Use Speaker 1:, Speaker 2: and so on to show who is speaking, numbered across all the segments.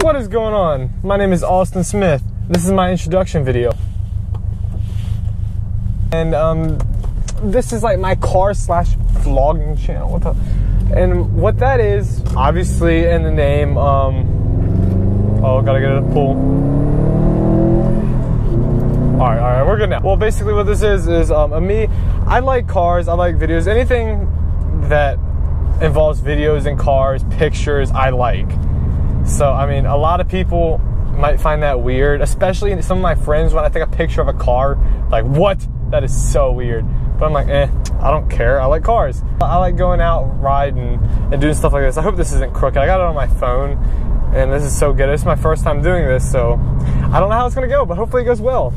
Speaker 1: What is going on? My name is Austin Smith. This is my introduction video. And um, this is like my car slash vlogging channel. What the? And what that is, obviously in the name, um, oh, gotta get a pull. All right, all right, we're good now. Well, basically what this is, is um, me, I like cars, I like videos, anything that involves videos and cars, pictures, I like. So, I mean, a lot of people might find that weird, especially some of my friends when I take a picture of a car, like, what? That is so weird. But I'm like, eh, I don't care. I like cars. I like going out riding and doing stuff like this. I hope this isn't crooked. I got it on my phone, and this is so good. It's my first time doing this, so I don't know how it's gonna go, but hopefully it goes well.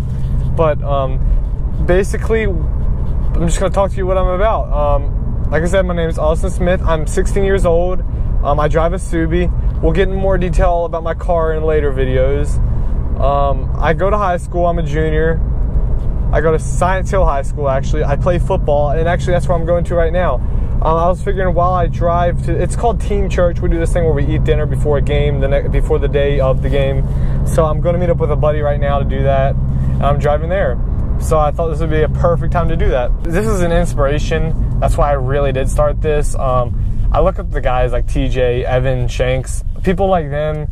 Speaker 1: But um, basically, I'm just gonna talk to you what I'm about. Um, like I said, my name is Austin Smith. I'm 16 years old. Um, I drive a Subi. We'll get in more detail about my car in later videos. Um, I go to high school. I'm a junior. I go to Science Hill High School. Actually, I play football, and actually that's where I'm going to right now. Um, I was figuring while I drive to, it's called Team Church. We do this thing where we eat dinner before a game, the ne- before the day of the game. So I'm going to meet up with a buddy right now to do that, I'm driving there. So I thought this would be a perfect time to do that. This is an inspiration. That's why I really did start this. Um, I look at the guys like TJ, Evan, Shanks, people like them.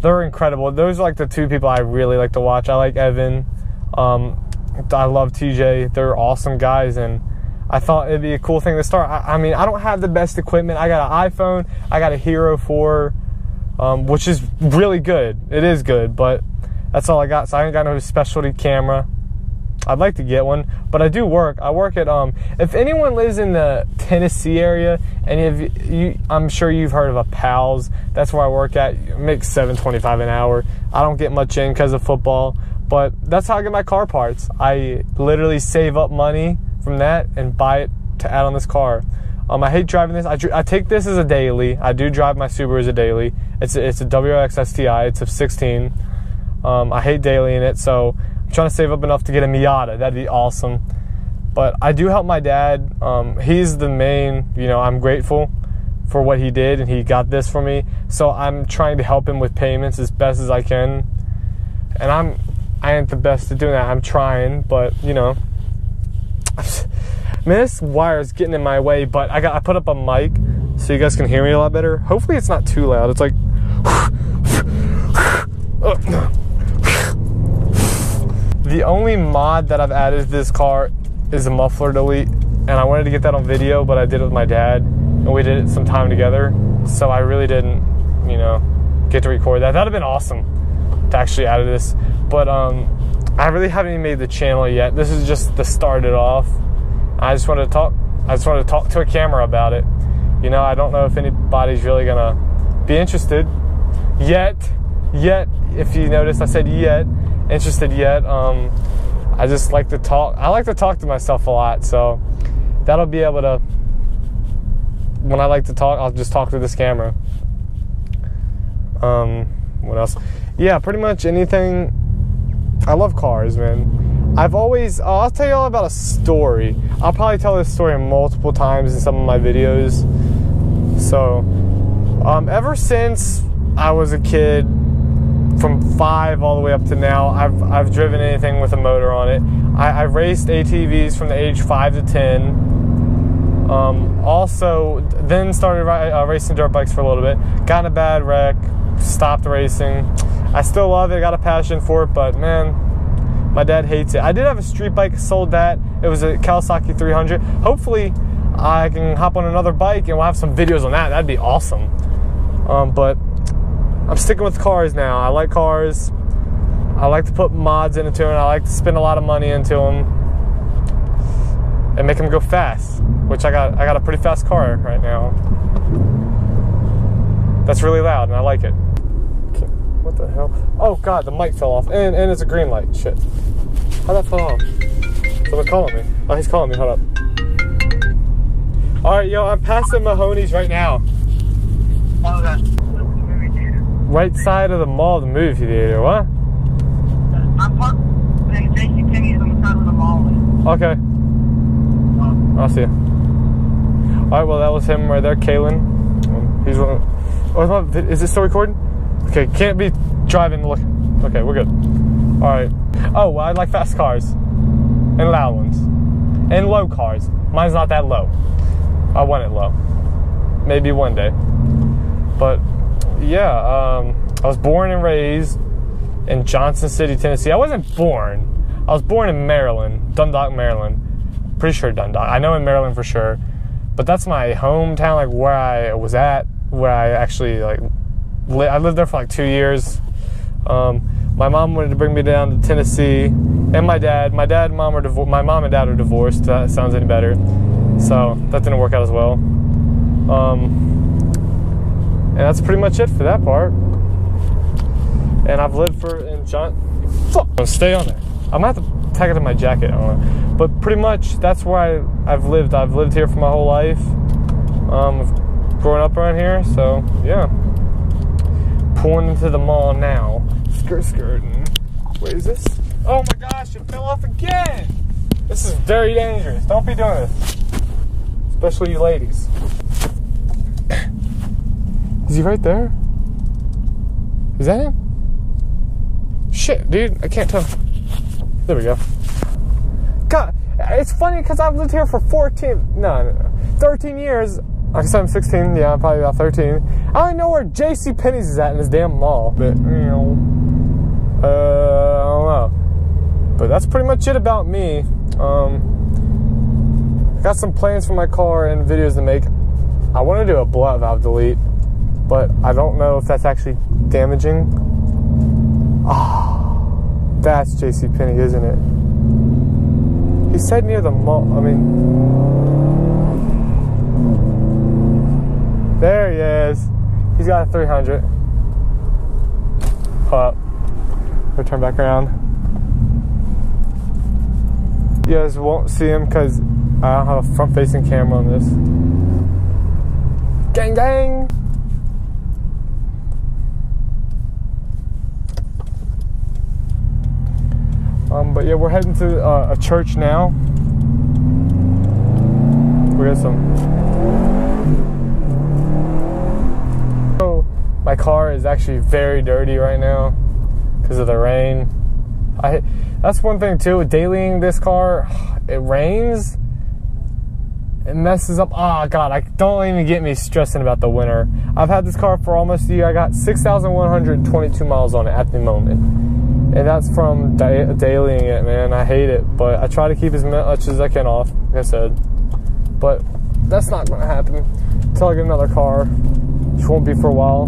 Speaker 1: They're incredible. Those are like the two people I really like to watch. I like Evan. Um, I love TJ. They're awesome guys, and I thought it'd be a cool thing to start. I, I mean, I don't have the best equipment. I got an iPhone. I got a Hero 4, um, which is really good. It is good, but that's all I got. So I ain't got no specialty camera. I'd like to get one, but I do work. I work at um. If anyone lives in the Tennessee area, and if you, I'm sure you've heard of a Pals. That's where I work at. Makes seven twenty-five an hour. I don't get much in because of football, but that's how I get my car parts. I literally save up money from that and buy it to add on this car. Um, I hate driving this. I, I take this as a daily. I do drive my Subaru as a daily. It's a, it's a WRX STI. It's a 16. Um, I hate daily in it, so I'm trying to save up enough to get a Miata. That'd be awesome. But I do help my dad. Um, he's the main, you know, I'm grateful for what he did and he got this for me. So I'm trying to help him with payments as best as I can. And I'm I ain't the best at doing that. I'm trying, but you know. This wire is getting in my way, but I got I put up a mic so you guys can hear me a lot better. Hopefully it's not too loud. It's like The only mod that I've added to this car is a muffler delete, and I wanted to get that on video, but I did it with my dad, and we did it some time together. So I really didn't, you know, get to record that. That'd have been awesome to actually add to this, but um, I really haven't even made the channel yet. This is just to start it off. I just wanted to talk. I just wanted to talk to a camera about it. You know, I don't know if anybody's really gonna be interested yet. Yet, if you notice, I said yet interested yet. Um, I just like to talk. I like to talk to myself a lot, so that'll be able to. When I like to talk, I'll just talk to this camera. Um, what else? Yeah, pretty much anything. I love cars, man. I've always. Oh, I'll tell you all about a story. I'll probably tell this story multiple times in some of my videos. So, um, ever since I was a kid, from five all the way up to now, I've, I've driven anything with a motor on it. I, I raced ATVs from the age five to 10. Um, also, then started uh, racing dirt bikes for a little bit. Got in a bad wreck, stopped racing. I still love it, got a passion for it, but man, my dad hates it. I did have a street bike, sold that. It was a Kawasaki 300. Hopefully, I can hop on another bike and we'll have some videos on that. That'd be awesome. Um, but I'm sticking with cars now. I like cars. I like to put mods into them. I like to spend a lot of money into them and make them go fast. Which I got. I got a pretty fast car right now. That's really loud, and I like it. What the hell? Oh God, the mic fell off, and and it's a green light. Shit. How that fall off? Someone's calling me. Oh, he's calling me. Hold up. All right, yo, I'm passing Mahoney's right now.
Speaker 2: Okay
Speaker 1: right side of the mall, the movie theater. What?
Speaker 2: I'm parked in JC Penney's on the side of the mall.
Speaker 1: Okay.
Speaker 2: Um,
Speaker 1: I'll see you. All right. Well, that was him right there, Kalen. Um, he's one. Of, oh, is, this still recording? Okay, can't be driving. Look. Okay, we're good. All right. Oh, well, I like fast cars and loud ones and low cars. Mine's not that low. I want it low. Maybe one day. But yeah, um, I was born and raised in Johnson City, Tennessee. I wasn't born. I was born in Maryland, Dundalk, Maryland. Pretty sure Dundalk. I know in Maryland for sure. But that's my hometown, like where I was at, where I actually like. Li- I lived there for like two years. Um, my mom wanted to bring me down to Tennessee, and my dad. My dad mom are divor- My mom and dad are divorced. That sounds any better. So that didn't work out as well. Um, and that's pretty much it for that part. And I've lived for in John. Fuck, stay on there. I'm gonna have to tack it to my jacket. I don't know. But pretty much that's where I, I've lived. I've lived here for my whole life. Um, grown up around here, so yeah. Pulling into the mall now. Skirt, skirting. Wait, is this? Oh my gosh! It fell off again. This is very dangerous. Don't be doing this, especially you ladies. Is he right there? Is that him? Shit, dude, I can't tell. There we go. God, it's funny because I've lived here for 14, no, no, no, 13 years. I guess I'm 16, yeah, probably about 13. I only know where J.C. Penney's is at in this damn mall. But, you know, uh, I don't know. But that's pretty much it about me. Um, I got some plans for my car and videos to make. I want to do a blowout valve delete, but I don't know if that's actually damaging. Ah, that's J.C. Penney, isn't it? He said near the mall. I mean, there he is. He's got a 300. Pull up. We'll turn back around. You guys won't see him because I don't have a front facing camera on this. Gang, gang! Um, but yeah, we're heading to uh, a church now. We got some. So my car is actually very dirty right now because of the rain. I that's one thing too dailying this car. It rains. It messes up. Oh god, I don't even get me stressing about the winter. I've had this car for almost a year. I got 6,122 miles on it at the moment and that's from da- dailying it, man. I hate it, but I try to keep as much as I can off, like I said. But that's not going to happen until I get another car, which won't be for a while.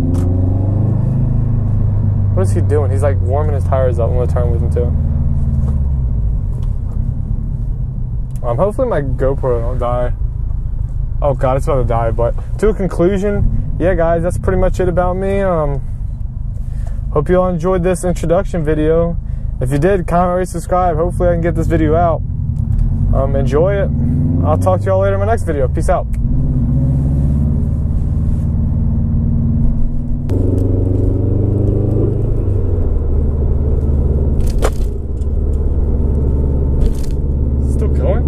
Speaker 1: What is he doing? He's like warming his tires up. I'm going to turn with him too. Um, hopefully my GoPro don't die. Oh god, it's about to die. But to a conclusion, yeah, guys, that's pretty much it about me. Um, Hope you all enjoyed this introduction video. If you did, comment, rate, subscribe. Hopefully I can get this video out. Um, enjoy it. I'll talk to y'all later in my next video. Peace out. Still going?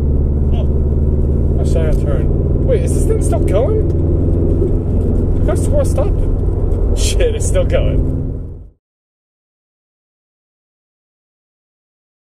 Speaker 1: Oh. I should have turned. Wait, is this thing still going? I swore I stopped it. Shit, it's still going.